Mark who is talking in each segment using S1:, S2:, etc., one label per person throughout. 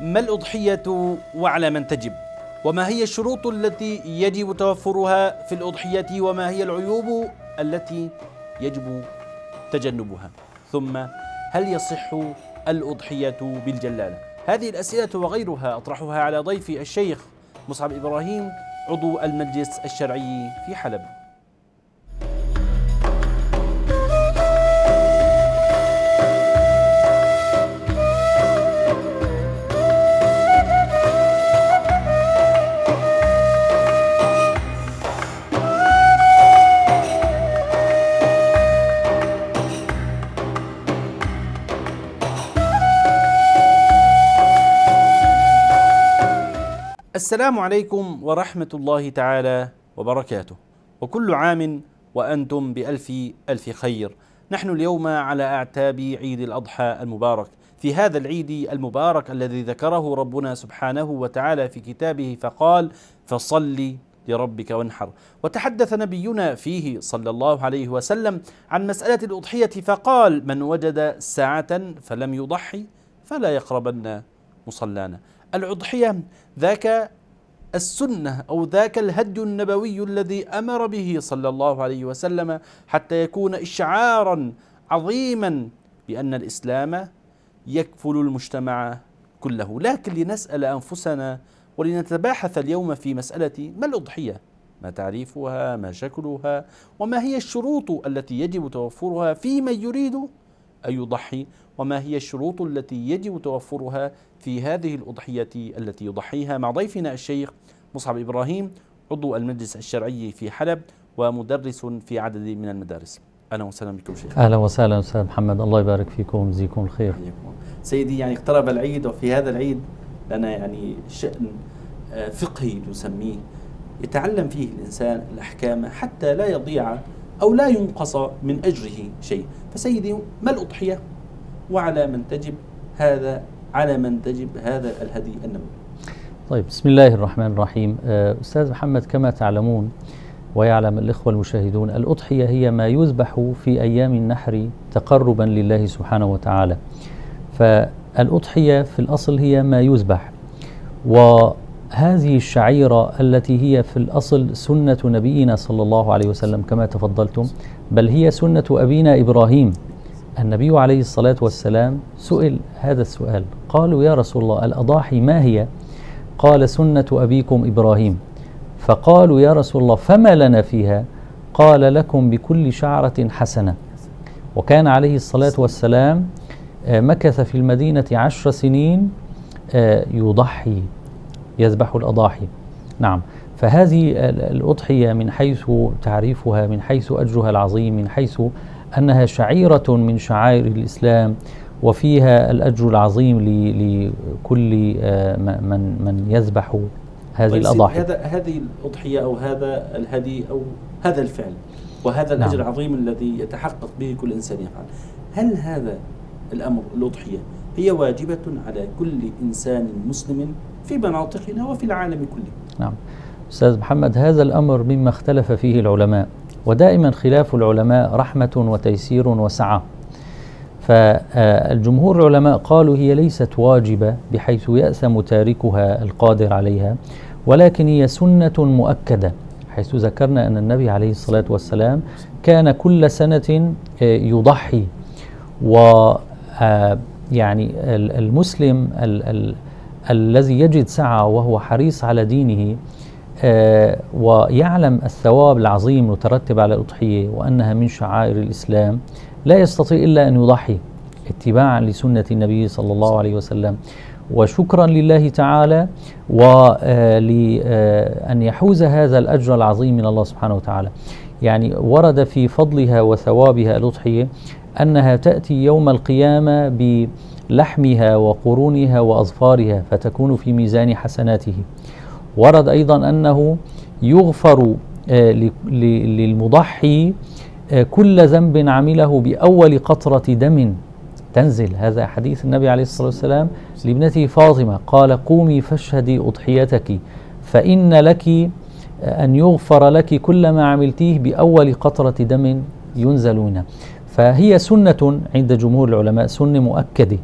S1: ما الأضحية وعلى من تجب؟ وما هي الشروط التي يجب توفرها في الأضحية؟ وما هي العيوب التي يجب تجنبها؟ ثم هل يصح الأضحية بالجلالة؟ هذه الأسئلة وغيرها أطرحها على ضيفي الشيخ مصعب إبراهيم عضو المجلس الشرعي في حلب. السلام عليكم ورحمة الله تعالى وبركاته. وكل عام وأنتم بألف ألف خير. نحن اليوم على أعتاب عيد الأضحى المبارك. في هذا العيد المبارك الذي ذكره ربنا سبحانه وتعالى في كتابه فقال فصل لربك وانحر. وتحدث نبينا فيه صلى الله عليه وسلم عن مسألة الأضحية فقال من وجد ساعة فلم يضحي فلا يقربن مصلانا. الأضحية ذاك السنة أو ذاك الهدي النبوي الذي أمر به صلى الله عليه وسلم حتى يكون إشعارا عظيما بأن الإسلام يكفل المجتمع كله. لكن لنسأل أنفسنا ولنتباحث اليوم في مسألة ما الأضحية؟ ما تعريفها؟ ما شكلها؟ وما هي الشروط التي يجب توفرها في من يريد أن يضحي وما هي الشروط التي يجب توفرها في هذه الأضحية التي يضحيها مع ضيفنا الشيخ مصعب إبراهيم عضو المجلس الشرعي في حلب ومدرس في عدد من المدارس. أهلا وسهلا بكم شيخ.
S2: أهلا وسهلا أستاذ محمد. الله يبارك فيكم ويجزيكم الخير.
S1: سيدي يعني اقترب العيد وفي هذا العيد لنا يعني شأن آه، فقهي نسميه يتعلم فيه الإنسان الأحكام حتى لا يضيع أو لا ينقص من أجره شيء. فسيدي ما الأضحية؟ وعلى من تجب هذا على من تجب هذا الهدي النبوي.
S2: طيب بسم الله الرحمن الرحيم. آه، أستاذ محمد كما تعلمون ويعلم الإخوة المشاهدون الأضحية هي ما يذبح في أيام النحر تقربا لله سبحانه وتعالى. فالأضحية في الأصل هي ما يذبح. وهذه الشعيرة التي هي في الأصل سنة نبينا صلى الله عليه وسلم كما تفضلتم بل هي سنة أبينا إبراهيم. النبي عليه الصلاة والسلام سئل هذا السؤال قالوا يا رسول الله الأضاحي ما هي؟ قال سنة أبيكم إبراهيم. فقالوا يا رسول الله فما لنا فيها؟ قال لكم بكل شعرة حسنة. وكان عليه الصلاة والسلام آه، مكث في المدينة عشر سنين آه، يضحي. يذبح الأضاحي. نعم. فهذه ال- الأضحية من حيث تعريفها من حيث أجرها العظيم من حيث أنها شعيرة من شعائر الإسلام وفيها الأجر العظيم لكل آه، من من يذبح هذه
S1: طيب سيدي،
S2: الأضاحي.
S1: هذا هذه الأضحية أو هذا الهدي أو هذا الفعل وهذا الأجر
S2: نعم.
S1: العظيم الذي يتحقق به كل إنسان يفعل هل هذا الأمر الأضحية هي واجبة على كل إنسان مسلم في مناطقنا وفي العالم كله.
S2: نعم. أستاذ محمد هذا الأمر مما اختلف فيه العلماء ودائما خلاف العلماء رحمة وتيسير وسعة. فالجمهور العلماء قالوا هي ليست واجبة بحيث يأثم تاركها القادر عليها ولكن هي سنة مؤكدة حيث ذكرنا أن النبي عليه الصلاة والسلام كان كل سنة آه، يضحي. و آه، يعني ال- المسلم ال- ال- الذي يجد سعة وهو حريص على دينه آه، ويعلم الثواب العظيم المترتب على الأضحية وأنها من شعائر الإسلام لا يستطيع إلا أن يضحي اتباعا لسنة النبي صلى الله عليه وسلم. وشكرا لله تعالى ولأن يحوز هذا الأجر العظيم من الله سبحانه وتعالى. يعني ورد في فضلها وثوابها الأضحية أنها تأتي يوم القيامة بلحمها وقرونها وأظفارها فتكون في ميزان حسناته. ورد أيضا أنه يغفر آه، للمضحي آه، كل ذنب عمله بأول قطرة دم تنزل. هذا حديث النبي عليه الصلاة والسلام لابنته فاطمة. قال قومي فاشهدي أضحيتك فإن لك آه، أن يغفر لك كل ما عملتيه بأول قطرة دم ينزل منها فهي سنة عند جمهور العلماء سنة مؤكدة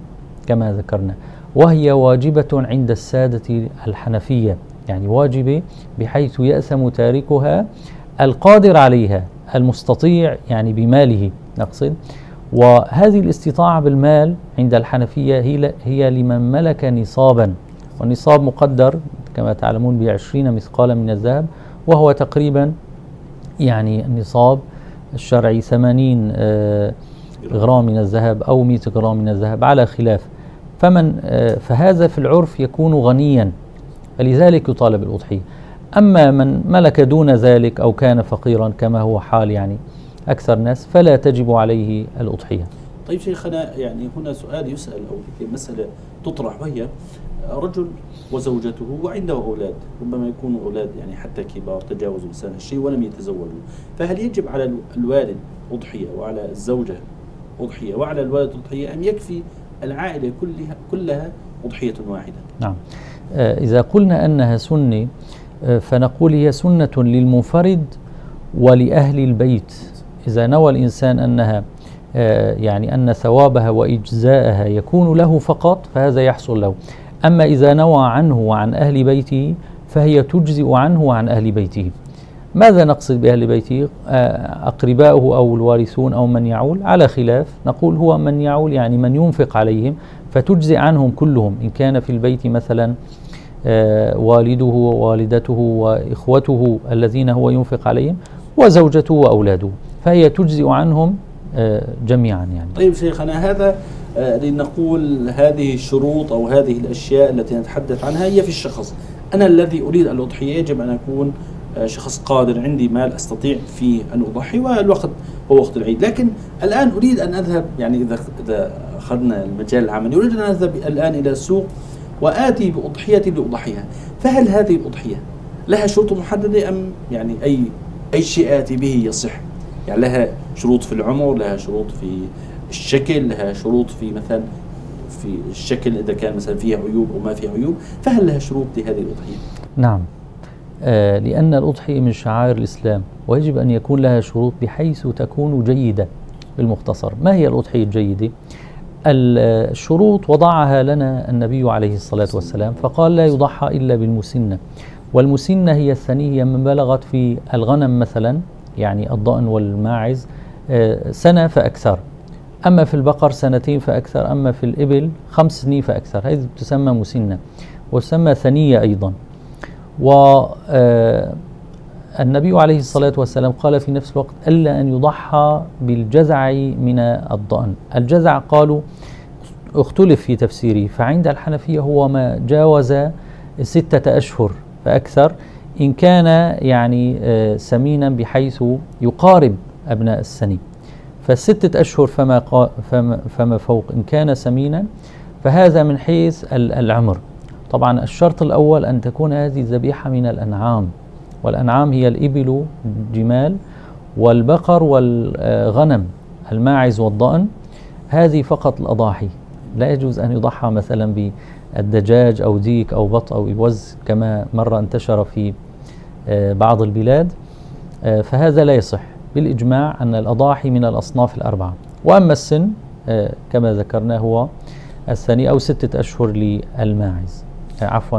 S2: كما ذكرنا. وهي واجبة عند السادة الحنفية يعني واجبة بحيث يأسم تاركها القادر عليها المستطيع يعني بماله نقصد. وهذه الاستطاعة بالمال عند الحنفية هي, هي لمن ملك نصابا. والنصاب مقدر كما تعلمون بعشرين مثقالا من الذهب وهو تقريبا يعني النصاب الشرعي ثمانين آه، غرام من الذهب أو مئة غرام من الذهب على خلاف. فمن آه، فهذا في العرف يكون غنيا فلذلك يطالب الأضحية أما من ملك دون ذلك أو كان فقيرا كما هو حال يعني أكثر الناس فلا تجب عليه الأضحية.
S1: طيب شيخنا يعني هنا سؤال يسأل أو مسألة تطرح وهي رجل وزوجته وعنده أولاد ربما يكونوا أولاد يعني حتى كبار تجاوزوا سنة الشيء ولم يتزوجوا. فهل يجب على الوالد أضحية وعلى الزوجة أضحية. وعلى الوالد أضحية أم يكفي العائلة كلها كلها أضحية واحدة.
S2: نعم. آه، إذا قلنا أنها سنة آه، فنقول هي سنة للمنفرد ولأهل البيت. إذا نوى الإنسان أنها آه، يعني أن ثوابها وإجزاءها يكون له فقط فهذا يحصل له. أما إذا نوى عنه وعن أهل بيته فهي تجزئ عنه وعن أهل بيته. ماذا نقصد بأهل بيته آه، أقرباؤه أو الوارثون أو من يعول؟ على خلاف نقول هو من يعول يعني من ينفق عليهم فتجزئ عنهم كلهم. إن كان في البيت مثلا آه، والده ووالدته وإخوته الذين هو ينفق عليهم وزوجته وأولاده. فهي تجزئ عنهم آه، جميعا يعني.
S1: طيب شيخنا هذا لنقول هذه الشروط أو هذه الأشياء التي نتحدث عنها هي في الشخص. أنا الذي أريد الأضحية يجب أن أكون شخص قادر عندي مال أستطيع فيه أن أضحي والوقت هو وقت العيد، لكن الآن أريد أن أذهب يعني إذا إذا أخذنا المجال العملي أريد أن أذهب الآن إلى السوق وآتي بأضحية لأضحيها، فهل هذه الأضحية لها شروط محددة أم يعني أي أي شيء آتي به يصح؟ يعني لها شروط في العمر، لها شروط في الشكل، لها شروط في مثلا في الشكل إذا كان مثلا فيها عيوب أو ما فيها عيوب، فهل لها شروط لهذه الأضحية؟
S2: نعم آه، لأن الأضحية من شعائر الإسلام ويجب أن يكون لها شروط بحيث تكون جيدة بالمختصر. ما هي الأضحية الجيدة؟ الشروط وضعها لنا النبي عليه الصلاة والسلام فقال لا يضحى إلا بالمسنة. والمسنة هي الثنية من بلغت في الغنم مثلا يعني الضأن والماعز آه، سنة فأكثر. أما في البقر سنتين فأكثر أما في الإبل خمس سنين فأكثر. هذه تسمى مسنة وتسمى ثنية أيضا. والنبي آه، عليه الصلاة والسلام قال في نفس الوقت ألا أن يضحى بالجزع من الضأن. الجزع قالوا اختلف في تفسيره فعند الحنفية هو ما جاوز ستة أشهر فأكثر إن كان يعني آه، سمينا بحيث يقارب أبناء السنين فالستة أشهر فما, فما, فما فوق إن كان سمينا. فهذا من حيث العمر. طبعا الشرط الأول أن تكون هذه الذبيحة من الأنعام والأنعام هي الإبل الجمال والبقر والغنم الماعز والضأن هذه فقط الأضاحي. لا يجوز أن يضحى مثلا بالدجاج أو ديك أو بط أو إبوز كما مرة انتشر في آه، بعض البلاد. آه، فهذا لا يصح. بالإجماع أن الأضاحي من الأصناف الأربعة. وأما السن آه، كما ذكرنا هو الثاني أو ستة أشهر للماعز. عفوا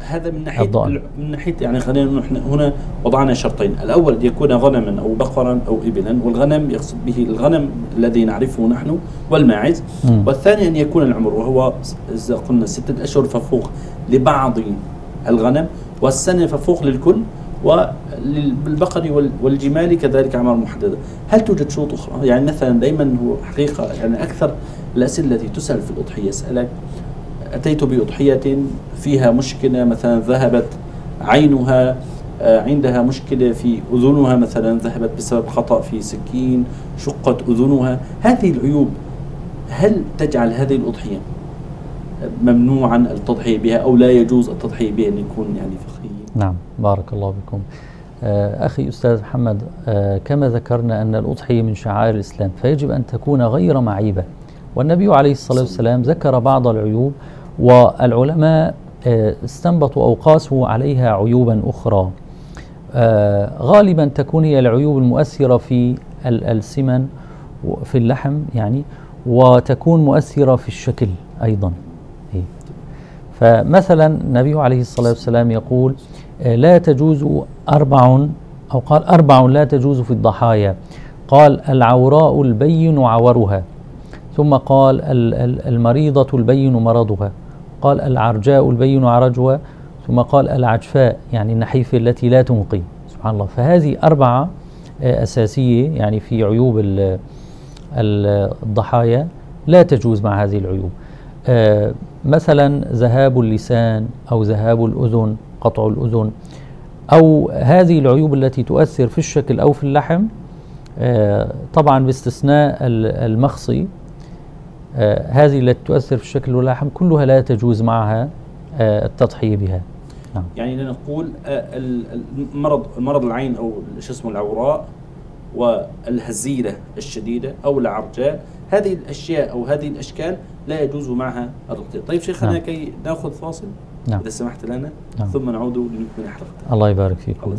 S1: هذا من ناحية الضأن. من ناحية يعني خلينا نحن هنا وضعنا شرطين، الأول أن يكون غنما أو بقرا أو ابلا، والغنم يقصد به الغنم الذي نعرفه نحن والماعز، م. والثاني أن يكون العمر وهو إذا قلنا ستة أشهر ففوق لبعض الغنم والسنة ففوق للكل وللبقر والجمال كذلك أعمار محددة، هل توجد شروط أخرى؟ يعني مثلا دائما هو حقيقة يعني أكثر الأسئلة التي تسأل في الأضحية يسالك أتيت بأضحية فيها مشكلة مثلا ذهبت عينها آه، عندها مشكلة في أذنها مثلا ذهبت بسبب خطأ في سكين شقت أذنها. هذه العيوب هل تجعل هذه الأضحية ممنوعا التضحية بها أو لا يجوز التضحية بها أن يكون يعني فقهي
S2: نعم بارك الله بكم آه، أخي أستاذ محمد آه، كما ذكرنا أن الأضحية من شعائر الإسلام فيجب أن تكون غير معيبة. والنبي عليه الصلاة والسلام ذكر بعض العيوب والعلماء آه، استنبطوا أو قاسوا عليها عيوبا أخرى. آه، غالبا تكون هي العيوب المؤثرة في السمن في اللحم يعني وتكون مؤثرة في الشكل أيضا. إيه. فمثلا النبي عليه الصلاة والسلام يقول آه، لا تجوز أربع أو قال أربع لا تجوز في الضحايا. قال العوراء البين عورها ثم قال المريضة البين مرضها. قال العرجاء البين عرجها ثم قال العجفاء يعني النحيف التي لا تنقي. سبحان الله. فهذه أربعة آه، أساسية يعني في عيوب الضحايا. لا تجوز مع هذه العيوب. آه، مثلا ذهاب اللسان أو ذهاب الأذن قطع الأذن أو هذه العيوب التي تؤثر في الشكل أو في اللحم آه، طبعا باستثناء المخصي. هذه التي تؤثر في الشكل واللحم كلها لا تجوز معها التضحية بها.
S1: نعم. يعني لنقول المرض المرض العين أو شو اسمه العوراء والهزيلة الشديدة أو العرجاء هذه الأشياء أو هذه الأشكال لا يجوز معها الرقيه طيب شيخنا نعم. كي نأخذ فاصل؟ نعم. إذا سمحت لنا. نعم. ثم نعود لنكمل حلقتنا.
S2: الله يبارك فيكم.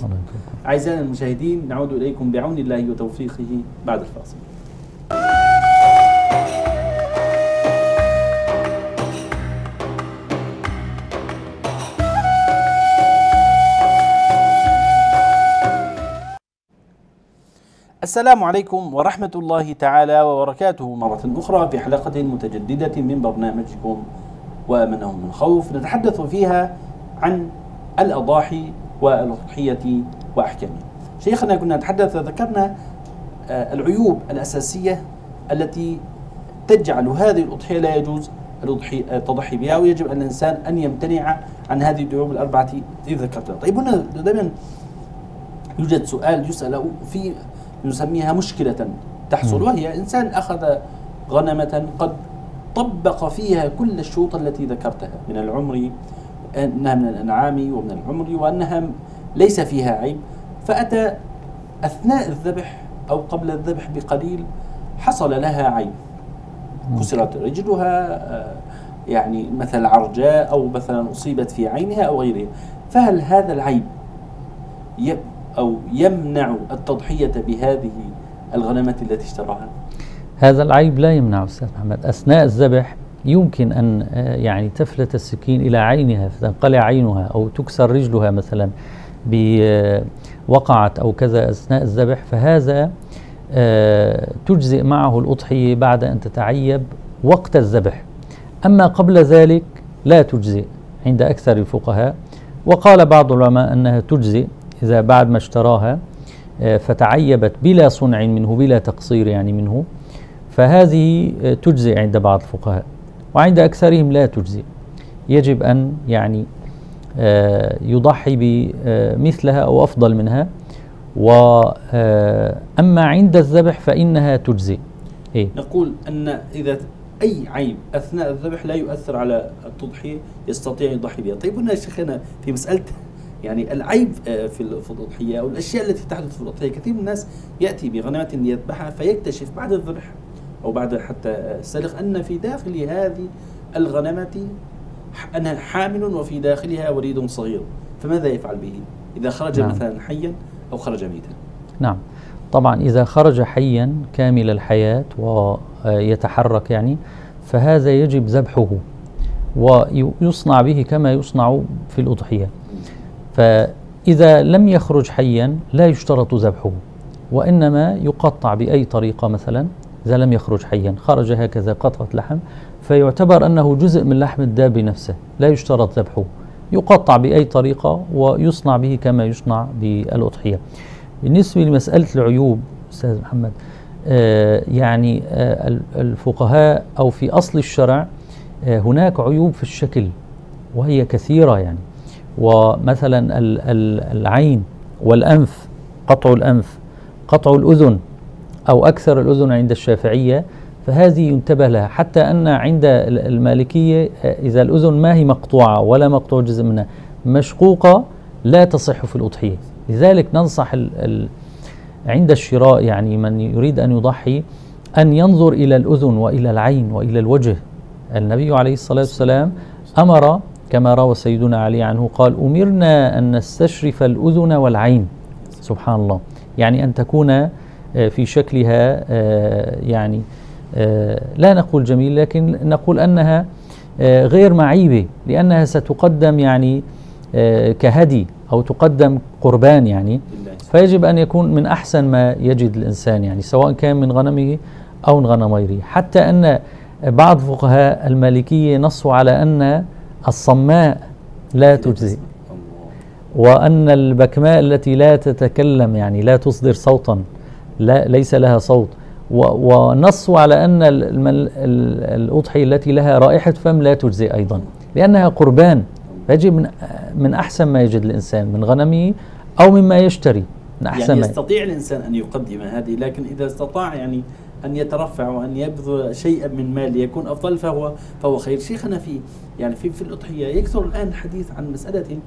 S1: اعزائنا المشاهدين نعود إليكم بعون الله وتوفيقه بعد الفاصل. السلام عليكم ورحمة الله تعالى وبركاته. مرة أخرى في حلقة متجددة من برنامجكم ومنهم من خوف. نتحدث فيها عن الأضاحي والأضحية وأحكامها. شيخنا كنا نتحدث ذكرنا آه، العيوب الأساسية التي تجعل هذه الأضحية لا يجوز التضحي بها ويجب أن الإنسان أن يمتنع عن هذه العيوب الأربعة إذا ذكرتها. طيب هنا دائما يوجد سؤال يسأل في نسميها مشكلة تحصل وهي إنسان أخذ غنمة قد طبق فيها كل الشروط التي ذكرتها من العمر أنها من الأنعام ومن العمر وأنها ليس فيها عيب. فأتى أثناء الذبح أو قبل الذبح بقليل حصل لها عيب. كسرت رجلها آه، يعني مثل عرجاء أو مثلا أصيبت في عينها أو غيرها. فهل هذا العيب أو يمنع التضحية بهذه الغنمات التي اشتراها
S2: هذا العيب لا يمنع أستاذ محمد. أثناء الذبح يمكن أن آه، يعني تفلت السكين إلى عينها فتنقلع عينها أو تكسر رجلها مثلا وقعت أو كذا أثناء الذبح فهذا آه، تجزئ معه الأضحية بعد أن تتعيب وقت الذبح. أما قبل ذلك لا تجزئ عند أكثر الفقهاء وقال بعض العلماء أنها تجزئ إذا بعد ما اشتراها آه، فتعيبت بلا صنع منه بلا تقصير يعني منه. فهذه آه، تجزئ عند بعض الفقهاء وعند أكثرهم لا تجزئ. يجب أن يعني آه، يضحي بمثلها أو أفضل منها. وأما عند الذبح فإنها تجزئ.
S1: إيه؟ نقول أن إذا أي عيب أثناء الذبح لا يؤثر على التضحية يستطيع يضحي بها. طيب هنا شيخنا في مسألة يعني العيب آه، في الأضحية أو الأشياء التي تحدث في الأضحية كثير من الناس يأتي بغنمة ليذبحها فيكتشف بعد الذبح أو بعد حتى السلخ أن في داخل هذه الغنمة أنها حامل وفي داخلها وليد صغير. فماذا يفعل به؟ إذا خرج نعم. مثلا حيا أو خرج ميتا.
S2: نعم. طبعا إذا خرج حيا كامل الحياة ويتحرك يعني فهذا يجب ذبحه ويصنع به كما يصنع في الأضحية. فإذا لم يخرج حيا لا يشترط ذبحه وإنما يقطع بأي طريقة مثلا إذا لم يخرج حيا خرج هكذا قطعة لحم فيعتبر أنه جزء من لحم الداب نفسه لا يشترط ذبحه. يقطع بأي طريقة ويصنع به كما يصنع بالأضحية. بالنسبة لمسألة العيوب أستاذ محمد آه يعني آه الفقهاء أو في أصل الشرع آه هناك عيوب في الشكل وهي كثيرة يعني. ومثلا العين والأنف قطع الأنف قطع الأذن أو أكثر الأذن عند الشافعية فهذه ينتبه لها. حتى أن عند المالكية إذا الأذن ما هي مقطوعة ولا مقطوع جزء منها مشقوقة لا تصح في الأضحية. لذلك ننصح ال ال عند الشراء يعني من يريد أن يضحي أن ينظر إلى الأذن وإلى العين وإلى الوجه. النبي عليه الصلاة والسلام أمر كما روى سيدنا علي عنه قال أمرنا أن نستشرف الأذن والعين. سبحان الله. يعني أن تكون آه، في شكلها آه، يعني آه، لا نقول جميل لكن نقول أنها غير معيبة لأنها ستقدم يعني كهدي أو تقدم قربان يعني. فيجب أن يكون من أحسن ما يجد الإنسان يعني سواء كان من غنمه أو من غنم غيره حتى أن بعض فقهاء المالكية نصوا على أن الصماء لا تجزي. وأن البكماء التي لا تتكلم يعني لا تصدر صوتا لا ليس لها صوت. ونصوا على أن الأضحية التي لها رائحة فم لا تجزي أيضا. لأنها قربان. فيجب من من أحسن ما يجد الإنسان من غنمه أو مما يشتري من أحسن
S1: يعني
S2: ما
S1: يستطيع الإنسان أن يقدم هذه لكن إذا استطاع يعني أن يترفع وأن يبذل شيئا من مال يكون أفضل فهو فهو خير. شيخنا في يعني في في الأضحية يكثر الآن الحديث عن مسألة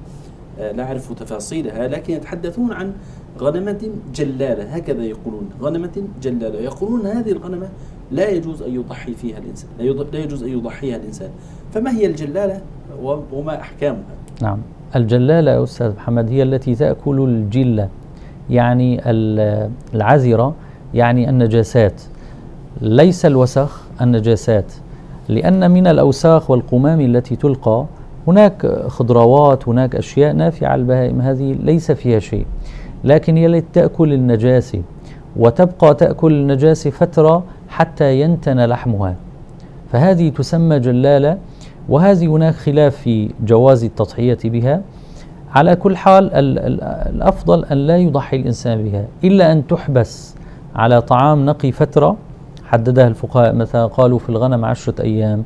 S1: آه، لا أعرف تفاصيلها لكن يتحدثون عن غنمة جلالة. هكذا يقولون. غنمة جلالة. يقولون هذه الغنمة لا يجوز أن يضحي فيها الإنسان. لا يجوز أن يضحيها الإنسان. فما هي الجلالة وما أحكامها؟
S2: نعم. الجلالة يا أستاذ محمد هي التي تأكل الجلة يعني ال- العذرة يعني النجاسات. ليس الوسخ النجاسات لأن من الأوساخ والقمام التي تلقى هناك خضروات هناك أشياء نافعة البهائم هذه ليس فيها شيء. لكن هي تأكل النجاسة وتبقى تأكل النجاسة فترة حتى ينتن لحمها. فهذه تسمى جلالة وهذه هناك خلاف في جواز التضحية بها. على كل حال ال- ال- الأفضل أن لا يضحي الإنسان بها إلا أن تحبس على طعام نقي فترة حددها الفقهاء مثلا قالوا في الغنم عشرة أيام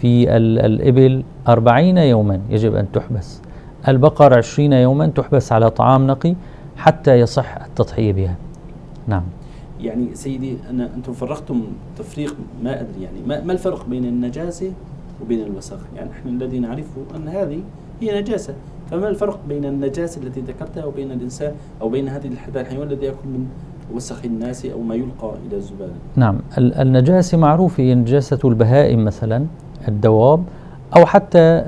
S2: في ال- الإبل أربعين يوما يجب أن تحبس. البقر عشرين يوما تحبس على طعام نقي حتى يصح التضحية بها. نعم.
S1: يعني سيدي أنا أنتم فرقتم تفريق ما أدري يعني ما, ما الفرق بين النجاسة وبين الوسخ يعني نحن الذي نعرفه أن هذه هي نجاسة. فما الفرق بين النجاسة التي ذكرتها وبين الإنسان أو بين هذه الحيوان الذي يأكل من وسخ الناس أو ما يلقى إلى الزبالة.
S2: نعم. ال- النجاسة معروفة هي نجاسة البهائم مثلا الدواب أو حتى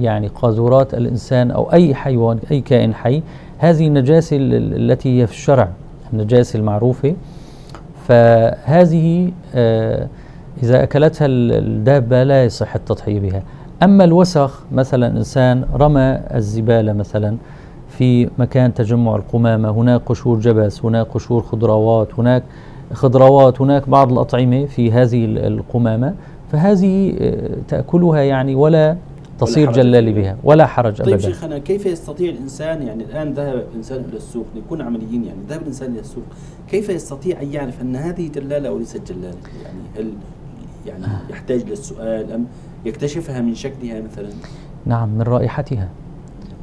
S2: يعني قاذورات الإنسان أو أي حيوان أي كائن حي. هذه النجاسة ال- ال- التي هي في الشرع النجاسة المعروفة. فهذه آه، إذا أكلتها ال- الدابة لا يصح التضحية بها أما الوسخ مثلا إنسان رمى الزبالة مثلا في مكان تجمع القمامة. هناك قشور جبس هناك قشور خضروات هناك خضروات هناك بعض الأطعمة في هذه ال- القمامة. فهذه آه، تأكلها يعني ولا تصير جلال. بها ولا حرج
S1: طيب
S2: أبدا.
S1: شيخنا كيف يستطيع الإنسان يعني الآن ذهب الإنسان إلى السوق نكون عمليين يعني ذهب الإنسان إلى السوق كيف يستطيع أن يعرف أن هذه جلالة أو ليست جلالة؟ يعني هل يعني يحتاج للسؤال أم يكتشفها من شكلها مثلا؟
S2: نعم من رائحتها.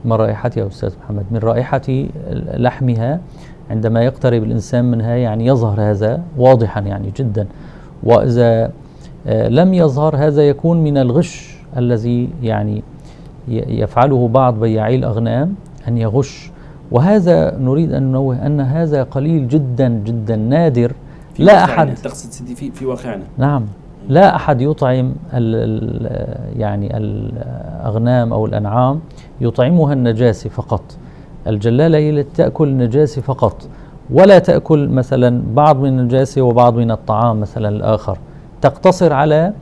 S2: من رائحتها أستاذ محمد؟ من رائحة لحمها عندما يقترب الإنسان منها يعني يظهر هذا واضحا يعني جدا. وإذا آه، لم يظهر هذا يكون من الغش الذي يعني يفعله بعض بياعي الأغنام أن يغش. وهذا نريد أن ننوه أن هذا قليل جدا جدا نادر لا. أحد.
S1: تقصد سيدي في في واقعنا.
S2: نعم. لا أحد يطعم ال ال يعني الأغنام أو الأنعام يطعمها النجاسة فقط. الجلالة هي التي تأكل النجاسة فقط. ولا تأكل مثلا بعض من النجاسة وبعض من الطعام مثلا الآخر. تقتصر على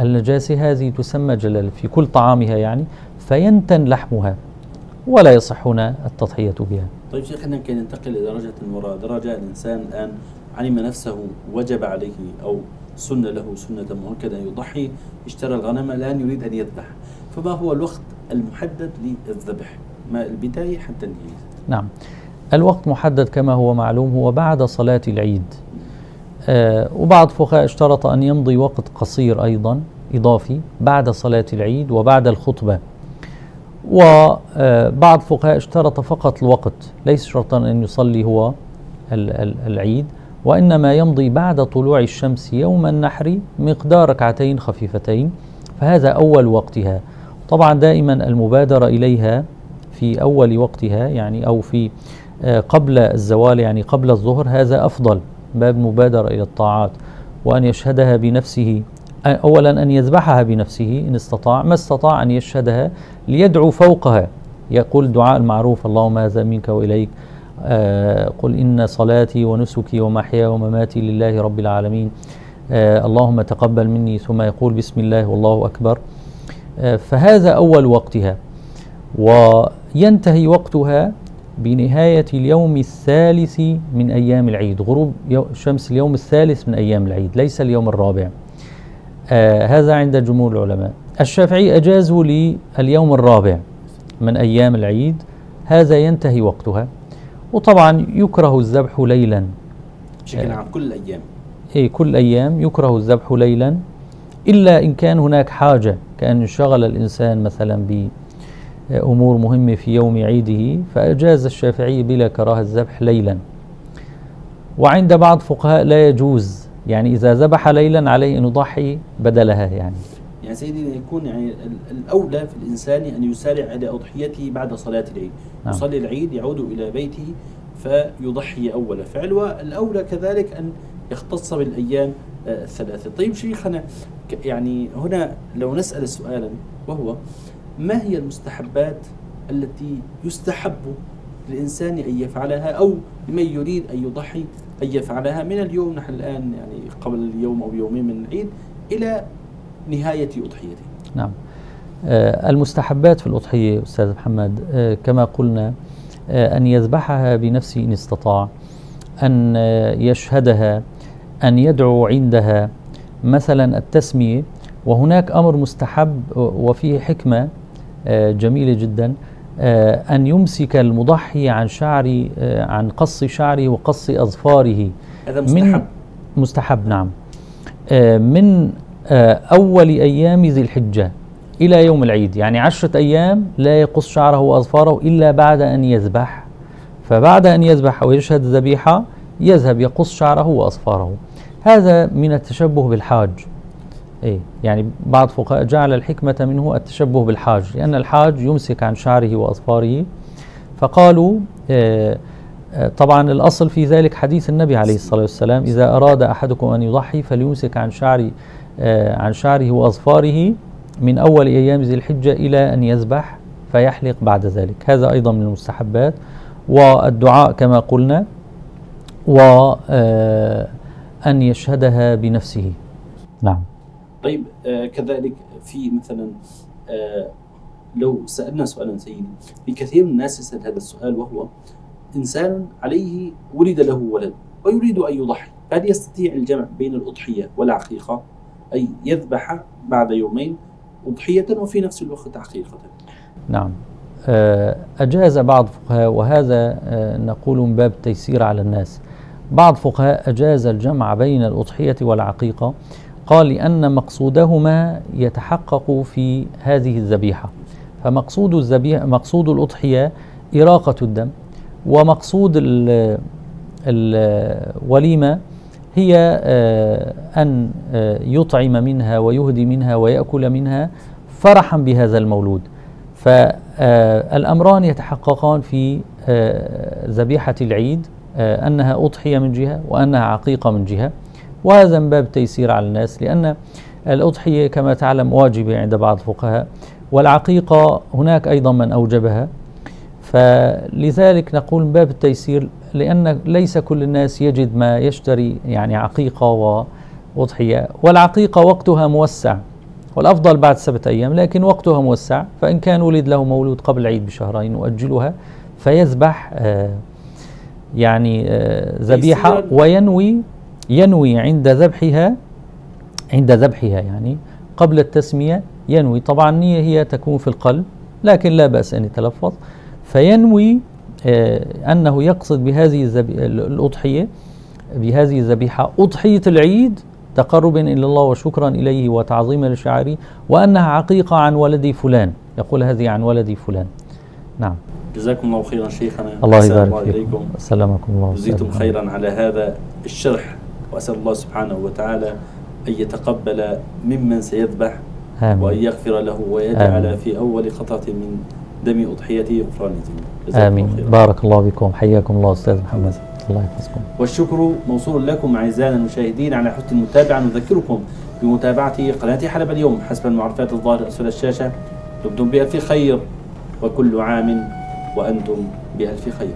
S2: النجاسة هذه تسمى جلالة في كل طعامها يعني فينتن لحمها ولا يصح هنا التضحية بها.
S1: طيب شيخنا كي ننتقل إلى درجة المراد رجاء الإنسان الآن علم نفسه وجب عليه أو سن له سنة مؤكدة يضحي. اشترى الغنم الآن يريد أن يذبح. فما هو الوقت المحدد للذبح؟ ما البداية حتى النهاية
S2: نعم. الوقت محدد كما هو معلوم هو بعد صلاة العيد. آه وبعض فقهاء اشترط أن يمضي وقت قصير أيضا إضافي بعد صلاة العيد وبعد الخطبة. وبعض فقهاء اشترط فقط الوقت ليس شرطا أن يصلي هو ال- ال- العيد. وإنما يمضي بعد طلوع الشمس يوم النحر مقدار ركعتين خفيفتين فهذا أول وقتها. طبعا دائما المبادرة إليها في أول وقتها يعني أو في آه، قبل الزوال يعني قبل الظهر هذا أفضل باب مبادرة إلى الطاعات. وأن يشهدها بنفسه أولا أن يذبحها بنفسه إن استطاع. ما استطاع أن يشهدها؟ ليدعو فوقها. يقول الدعاء المعروف اللهم هذا منك وإليك. قل إن صلاتي ونسكي ومحياي ومماتي لله رب العالمين. آه، اللهم تقبل مني ثم يقول بسم الله والله أكبر. آه، فهذا أول وقتها وينتهي وقتها بنهاية اليوم الثالث من أيام العيد غروب شمس اليوم الثالث من أيام العيد ليس اليوم الرابع. آه هذا عند جمهور العلماء. الشافعي أجازوا لليوم الرابع من أيام العيد هذا ينتهي وقتها. وطبعا يكره الذبح ليلا.
S1: بشكل عام كل الأيام.
S2: إيه كل أيام يكره الذبح ليلا. إلا إن كان هناك حاجة كأن انشغل الإنسان مثلا بأمور مهمة في يوم عيده فأجاز الشافعي بلا كراهة الذبح ليلا. وعند بعض فقهاء لا يجوز يعني إذا ذبح ليلا عليه أن يضحي بدلها يعني.
S1: يعني سيدي يكون يعني ال- الأولى في الإنسان أن يسارع إلى أضحيته بعد صلاة العيد.
S2: نعم.
S1: يصلي العيد يعود إلى بيته فيضحي اولا فعل والأولى كذلك أن يختص بالأيام آه، الثلاثة. طيب شيخنا يعني هنا لو نسأل سؤالا وهو ما هي المستحبات التي يستحب للإنسان أن يفعلها أو لمن يريد أن يضحي أن يفعلها من اليوم؟ نحن الآن يعني قبل اليوم أو يومين من العيد إلى نهاية اضحيته
S2: نعم. آه، المستحبات في الأضحية أستاذ محمد آه، كما قلنا آه، أن يذبحها بنفسه إن استطاع أن يشهدها أن يدعو عندها. مثلا التسمية وهناك أمر مستحب وفيه حكمة جميلة جدا أن يمسك المضحي عن شعر عن قص شعره وقص أظفاره.
S1: هذا
S2: من
S1: مستحب
S2: مستحب نعم من أول أيام ذي الحجة إلى يوم العيد يعني عشرة أيام لا يقص شعره وأظفاره إلا بعد أن يذبح. فبعد أن يذبح ويشهد الذبيحة يذهب يقص شعره وأظفاره. هذا من التشبه بالحاج. إيه يعني بعض فقهاء جعل الحكمة منه التشبه بالحاج لأن الحاج يمسك عن شعره وأظفاره. فقالوا آه آه، طبعا الأصل في ذلك حديث النبي عليه الصلاة والسلام إذا أراد أحدكم أن يضحي فليمسك عن شعر آه، عن شعره وأظفاره من أول أيام ذي الحجة إلى أن يذبح فيحلق بعد ذلك. هذا أيضا من المستحبات. والدعاء كما قلنا وأن يشهدها بنفسه. نعم.
S1: طيب آه كذلك في مثلا آه لو سألنا سؤالا سيدي في كثير من الناس يسأل هذا السؤال وهو إنسان عليه ولد له ولد ويريد أن يضحي فهل يستطيع الجمع بين الأضحية والعقيقة؟ أي يذبح بعد يومين أضحية وفي نفس الوقت عقيقه
S2: نعم. آه، أجاز بعض فقهاء وهذا آه، نقول من باب التيسير على الناس. بعض فقهاء أجاز الجمع بين الأضحية والعقيقة قال لأن مقصودهما يتحقق في هذه الذبيحة. فمقصود الذبيحة مقصود الأضحية إراقة الدم ومقصود ال- الوليمة هي آه، أن آه، يطعم منها ويهدي منها ويأكل منها فرحا بهذا المولود. فالأمران يتحققان في آه، ذبيحة العيد آه، أنها أضحية من جهة وأنها عقيقة من جهة. وهذا من باب التيسير على الناس لأن الأضحية كما تعلم واجبة عند بعض الفقهاء والعقيقة هناك أيضا من أوجبها. فلذلك نقول من باب التيسير لأن ليس كل الناس يجد ما يشتري يعني عقيقة وأضحية. والعقيقة وقتها موسع والأفضل بعد سبعة أيام لكن وقتها موسع. فإن كان ولد له مولود قبل العيد بشهرين نؤجلها فيذبح آه يعني آه ذبيحة. وينوي ينوي عند ذبحها عند ذبحها يعني قبل التسمية ينوي. طبعا النية هي تكون في القلب لكن لا بأس أن يتلفظ. فينوي أنه يقصد بهذه الأضحية بهذه الذبيحة أضحية العيد تقربا إلى الله وشكرا إليه وتعظيما لشعائره وأنها عقيقة عن ولدي فلان. يقول هذه عن ولدي فلان. نعم.
S1: جزاكم الله خيرا شيخنا.
S2: الله يبارك فيكم. سلامكم الله.
S1: جزيتم. خيرا على هذا الشرح وأسأل الله سبحانه وتعالى أن يتقبل ممن سيذبح وأن
S2: آمين
S1: يغفر له ويجعل
S2: آمين.
S1: في أول قطعة من دم أضحيته غفران ذنوب جزاكم
S2: آمين. بارك الله بكم حياكم الله أستاذ محمد. الله يحفظكم.
S1: والشكر موصول لكم أعزائنا المشاهدين على حسن المتابعة. نذكركم بمتابعة قناة حلب اليوم حسب المعرفات الظاهرة. أسفل الشاشة دمتم بألف خير وكل عام وأنتم بألف خير.